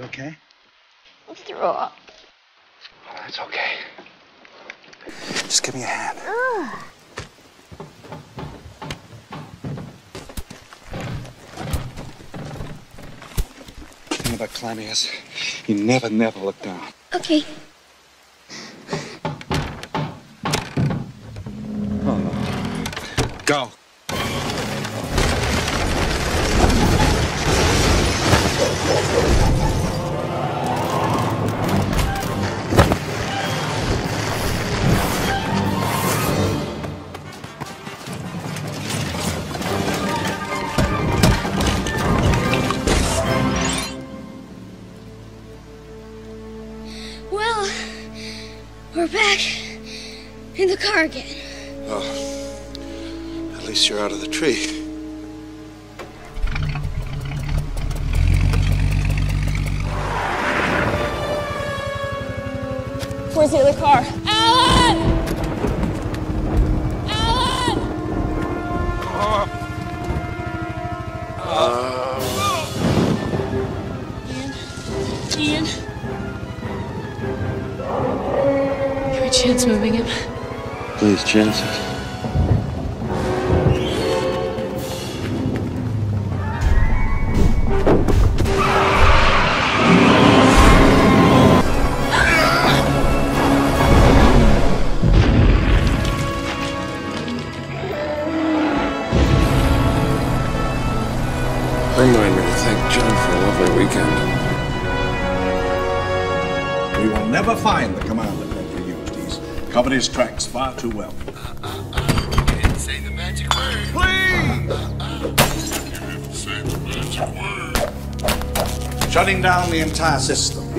You okay? I'll throw up. Oh, that's okay. Just give me a hand. The thing about climbing is you never, never look down. Okay. Oh, Go. In the car again. At least you're out of the tree. Where's the other car? Please, chances. Far too well. Uh, uh, uh, can't say the magic word. Please! Can't say the magic word. Shutting down the entire system.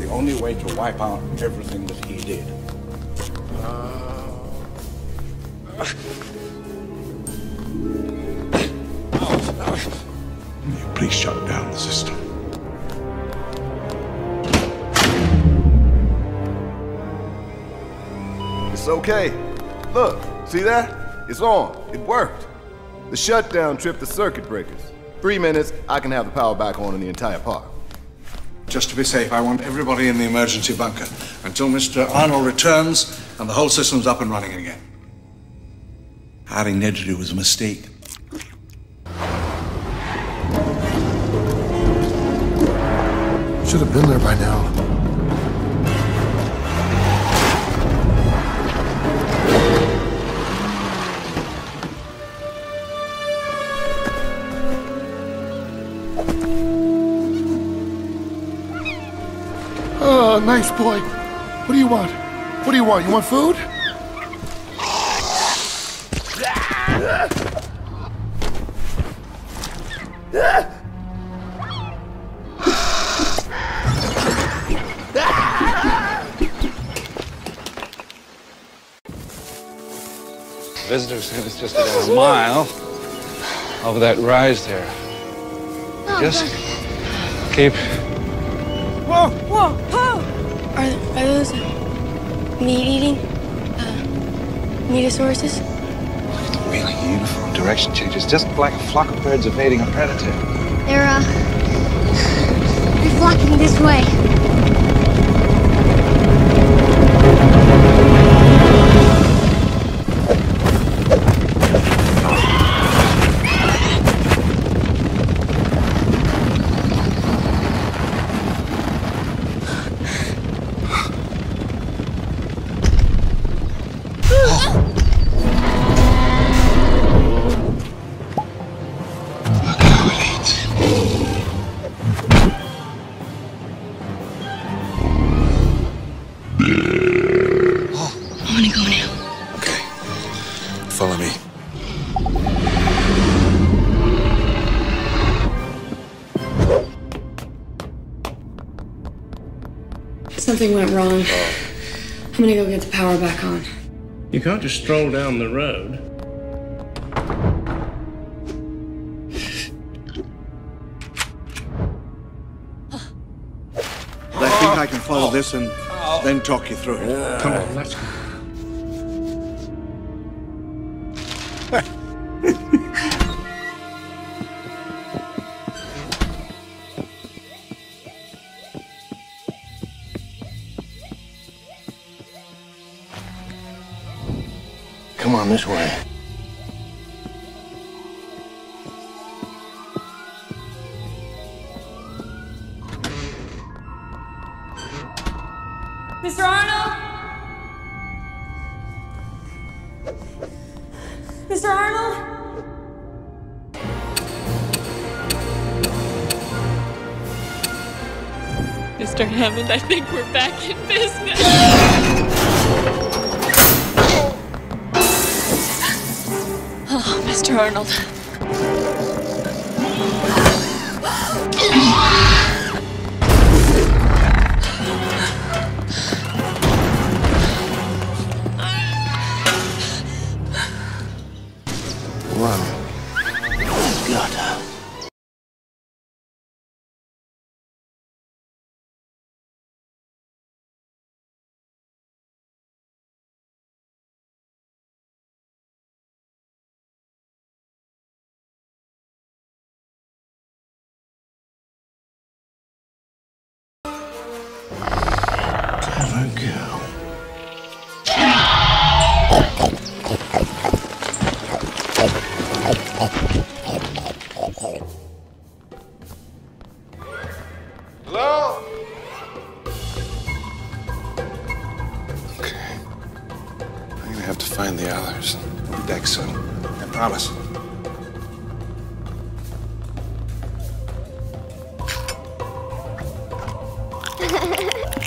The only way to wipe out everything that he did. Please shut down the system. It's okay. Look, see that? It's on. It worked. The shutdown tripped the circuit breakers. Three minutes, I can have the power back on in the entire park. Just to be safe, I want everybody in the emergency bunker until Mr. Arnold returns and the whole system's up and running again. Hiring Ned to do was a mistake. Should have been there by now. Nice boy. What do you want? What do you want? You want food? Visitor said it's just about a mile over that rise there. Oh, just keep. Those meat eating? Uh, metosauruses? Really uniform direction changes, just like a flock of birds evading a predator. They're, uh. They're flocking this way. Something went wrong. I'm gonna go get the power back on. You can't just stroll down the road. I think I can follow this and then talk you through it. Come on, let's go. This way. Mr. Arnold? Mr. Arnold? Mr. Hammond, I think we're back in business. Mr. Arnold. Gotta go. Hello? Okay. I'm gonna have to find the others. We'll be back soon. I promise.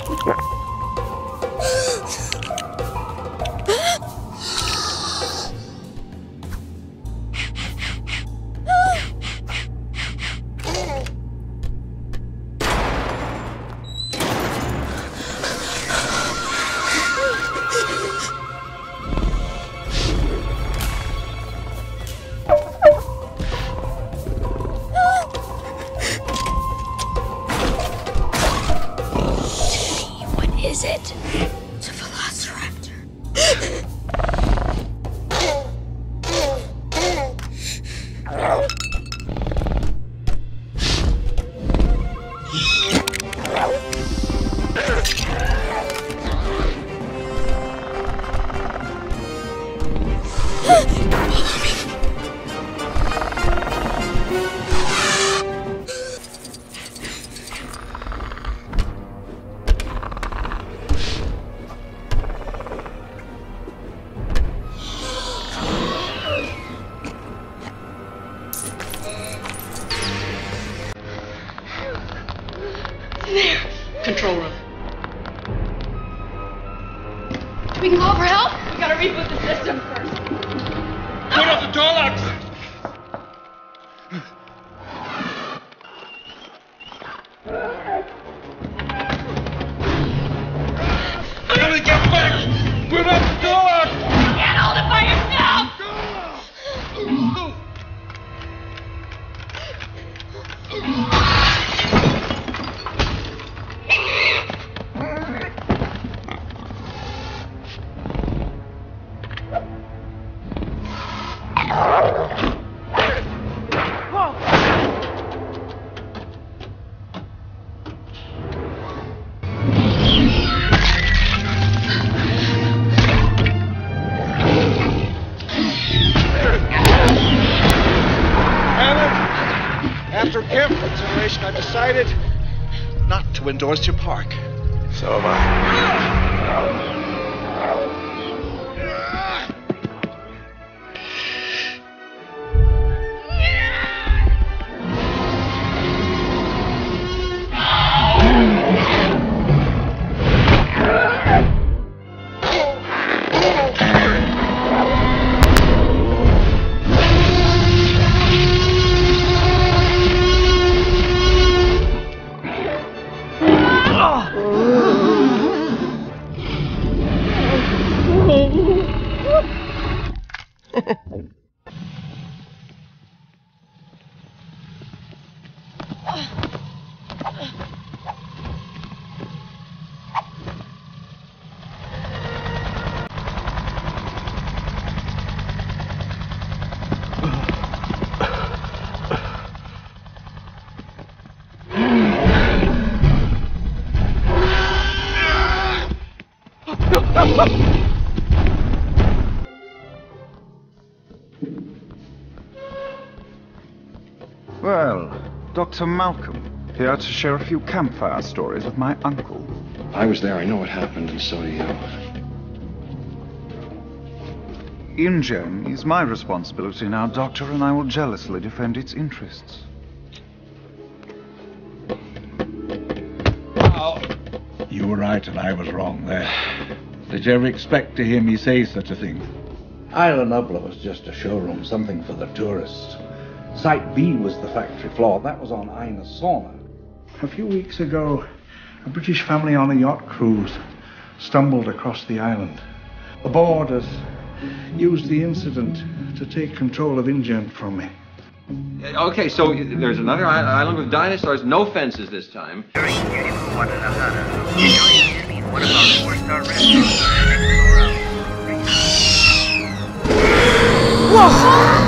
Control room. We can call for help? We gotta reboot the system first. Put up the door locks! Decided not to endorse your park. So am I. Ah! hiền Dr. Malcolm, here to share a few campfire stories with my uncle. I was there. I know what happened, and so do you. InGen is my responsibility now, Doctor, and I will jealously defend its interests. You were right and I was wrong there. Did you ever expect to hear me say such a thing? Isla Nublar was just a showroom, something for the tourists. Site B was the factory floor. That was on Isla Sorna. A few weeks ago, a British family on a yacht cruise stumbled across the island. The boarders used the incident to take control of InGen from me. Uh, okay, so there's another island with dinosaurs, no fences this time. Whoa!